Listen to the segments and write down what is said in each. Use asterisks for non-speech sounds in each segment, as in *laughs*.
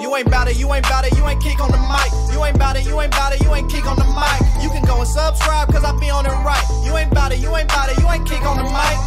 You ain't bout it, you ain't bout it, you ain't kick on the mic. You ain't bout it, you ain't bout it, you ain't kick on the mic. You can go and subscribe, cause I be on it right. You ain't bout it, you ain't bout it, you ain't kick on the mic.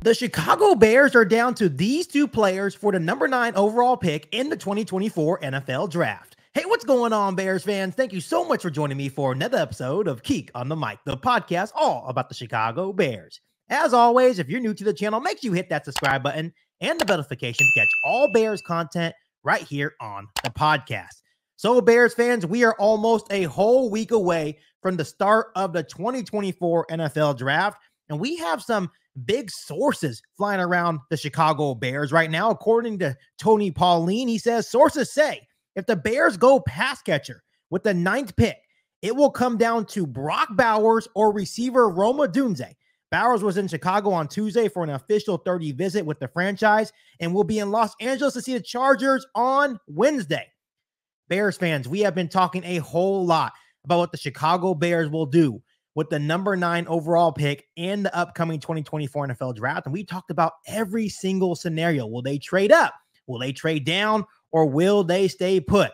The Chicago Bears are down to these two players for the number nine overall pick in the 2024 NFL Draft. Hey, what's going on, Bears fans? Thank you so much for joining me for another episode of Kieq on the Mic, the podcast all about the Chicago Bears. As always, if you're new to the channel, make sure you hit that subscribe button and the notification to catch all Bears content right here on the podcast. So, Bears fans, we are almost a whole week away from the start of the 2024 NFL draft, and we have some big sources flying around the Chicago Bears right now. According to Tony Pauline, he says sources say if the Bears go pass catcher with the ninth pick, it will come down to Brock Bowers or receiver Rome Odunze. Bowers was in Chicago on Tuesday for an official 30 visit with the franchise and will be in Los Angeles to see the Chargers on Wednesday. Bears fans, we have been talking a whole lot about what the Chicago Bears will do with the number nine overall pick in the upcoming 2024 NFL draft. And we talked about every single scenario. Will they trade up? Will they trade down? Or will they stay put?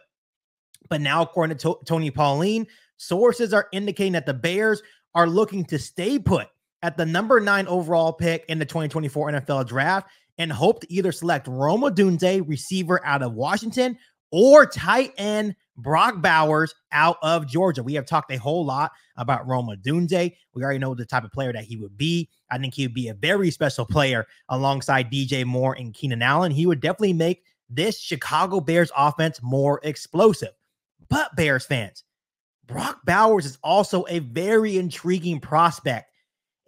But now, according to Tony Pauline, sources are indicating that the Bears are looking to stay put at the number nine overall pick in the 2024 NFL draft and hope to either select Rome Odunze, receiver out of Washington, or tight end Brock Bowers out of Georgia. We have talked a whole lot about Rome Odunze. We already know the type of player that he would be. I think he would be a very special player alongside DJ Moore and Keenan Allen. He would definitely make this Chicago Bears offense more explosive. But Bears fans, Brock Bowers is also a very intriguing prospect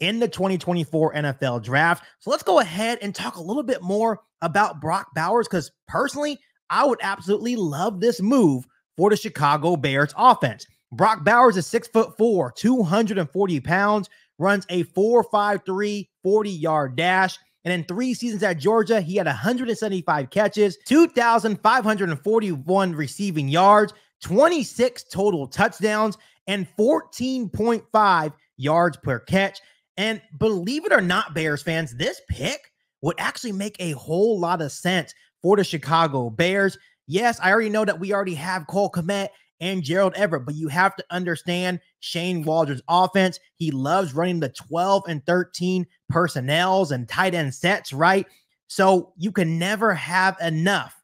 in the 2024 NFL draft. So let's go ahead and talk a little bit more about Brock Bowers because personally, I would absolutely love this move for the Chicago Bears offense. Brock Bowers is six foot four, 240 pounds, runs a 4.53 40 yard dash. And in three seasons at Georgia, he had 175 catches, 2,541 receiving yards, 26 total touchdowns, and 14.5 yards per catch. And believe it or not, Bears fans, this pick would actually make a whole lot of sense for the Chicago Bears. Yes, I already know that we already have Cole Kmet and Gerald Everett, but you have to understand Shane Waldron's offense. He loves running the 12 and 13 personnels and tight end sets, right? So you can never have enough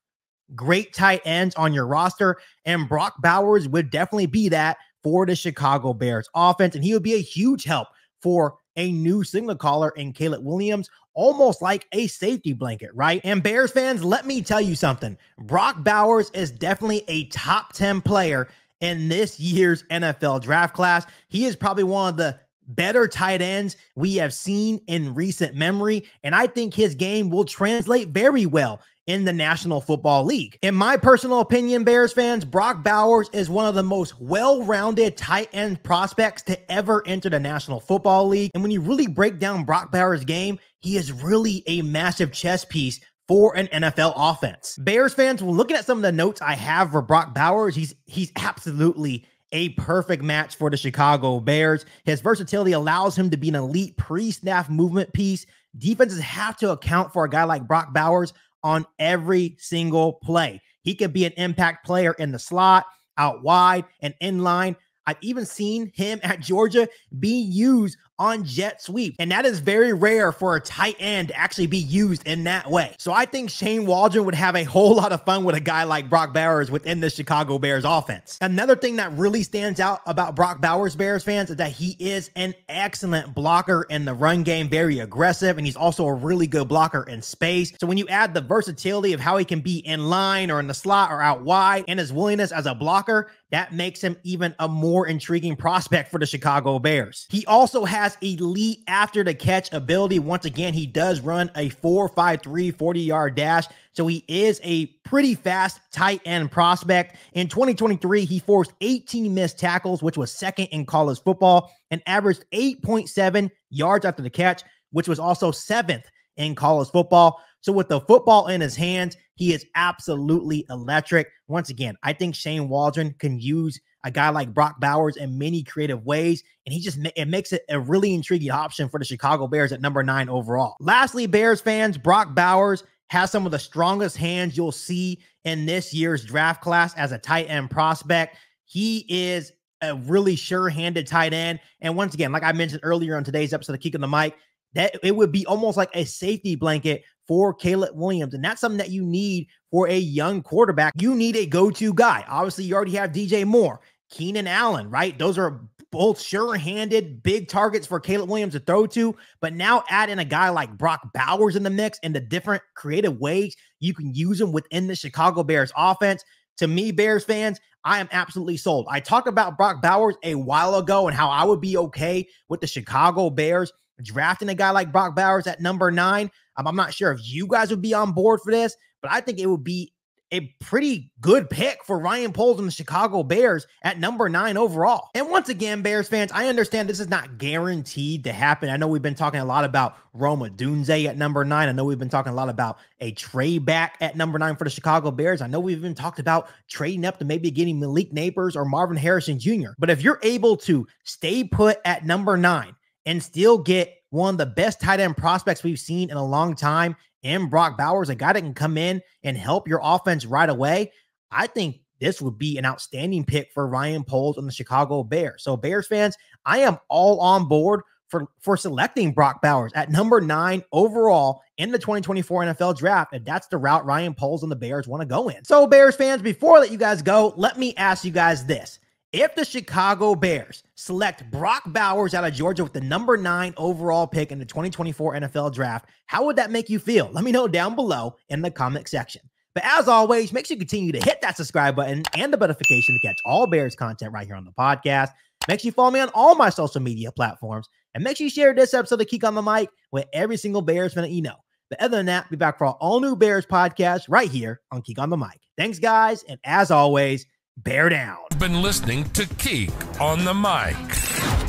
great tight ends on your roster. And Brock Bowers would definitely be that for the Chicago Bears offense. And he would be a huge help for a new signal caller in Caleb Williams, almost like a safety blanket, right? And Bears fans, let me tell you something. Brock Bowers is definitely a top 10 player in this year's NFL draft class. He is probably one of the better tight ends we have seen in recent memory. And I think his game will translate very well in the National Football League. In my personal opinion, Bears fans, Brock Bowers is one of the most well rounded tight end prospects to ever enter the National Football League. And when you really break down Brock Bowers' game, he is really a massive chess piece for an NFL offense. Bears fans, looking at some of the notes I have for Brock Bowers, he's he's absolutely a perfect match for the Chicago Bears. His versatility allows him to be an elite pre-snap movement piece. Defenses have to account for a guy like Brock Bowers on every single play. He could be an impact player in the slot, out wide, and in line. I've even seen him *laughs* at Georgia be used on jet sweep. And that is very rare for a tight end to actually be used in that way. So I think Shane Waldron would have a whole lot of fun with a guy like Brock Bowers within the Chicago Bears offense. Another thing that really stands out about Brock Bowers, Bears fans, is that he is an excellent blocker in the run game, very aggressive, and he's also a really good blocker in space. So when you add the versatility of how he can be in line or in the slot or out wide and his willingness as a blocker, that makes him even a more intriguing prospect for the Chicago Bears. He also has elite after the catch ability. Once again, he does run a 4.53 40 yard dash. So he is a pretty fast tight end prospect. In 2023, he forced 18 missed tackles, which was second in college football, and averaged 8.7 yards after the catch, which was also seventh in college football. So with the football in his hands, he is absolutely electric. Once again, I think Shane Waldron can use a guy like Brock Bowers in many creative ways, and he just it makes it a really intriguing option for the Chicago Bears at number nine overall. Lastly, Bears fans, Brock Bowers has some of the strongest hands you'll see in this year's draft class as a tight end prospect. He is a really sure-handed tight end. And once again, like I mentioned earlier on today's episode of Kicking the Mic, that it would be almost like a safety blanket for Caleb Williams. And that's something that you need for a young quarterback. You need a go-to guy. Obviously, you already have DJ Moore, Keenan Allen, right? Those are both sure-handed big targets for Caleb Williams to throw to. But now add in a guy like Brock Bowers in the mix and the different creative ways you can use him within the Chicago Bears offense. To me, Bears fans, I am absolutely sold. I talked about Brock Bowers a while ago and how I would be okay with the Chicago Bears drafting a guy like Brock Bowers at number nine. Um, I'm not sure if you guys would be on board for this, but I think it would be a pretty good pick for Ryan Poles and the Chicago Bears at number nine overall. And once again, Bears fans, I understand this is not guaranteed to happen. I know we've been talking a lot about Rome Odunze at number nine. I know we've been talking a lot about a trade back at number nine for the Chicago Bears. I know we've even talked about trading up to maybe getting Malik Nabers or Marvin Harrison Jr. But if you're able to stay put at number nine and still get one of the best tight end prospects we've seen in a long time in Brock Bowers, a guy that can come in and help your offense right away, I think this would be an outstanding pick for Ryan Poles and the Chicago Bears. So, Bears fans, I am all on board for, for selecting Brock Bowers at number nine overall in the 2024 NFL draft. And that's the route Ryan Poles and the Bears want to go in. So, Bears fans, before I let you guys go, let me ask you guys this. If the Chicago Bears select Brock Bowers out of Georgia with the number nine overall pick in the 2024 NFL draft, how would that make you feel? Let me know down below in the comment section. But as always, make sure you continue to hit that subscribe button and the notification to catch all Bears content right here on the podcast. Make sure you follow me on all my social media platforms. And make sure you share this episode of Kieq on the Mic with every single Bears fan that you know. But other than that, be back for all new Bears podcast right here on Kieq on the Mic. Thanks, guys. And as always, bear down. Been listening to Kieq on the Mic,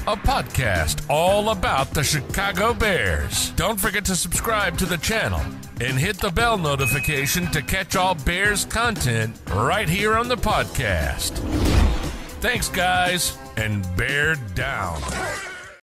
a podcast all about the Chicago Bears. Don't forget to subscribe to the channel and hit the bell notification to catch all Bears content right here on the podcast. Thanks, guys, and bear down.